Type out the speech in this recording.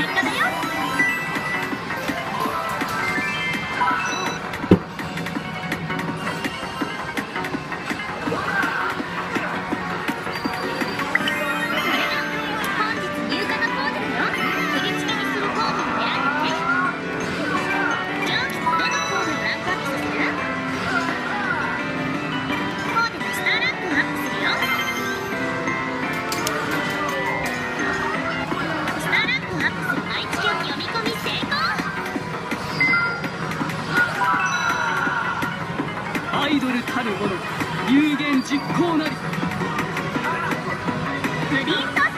Get the たるもの有言実行なり。リン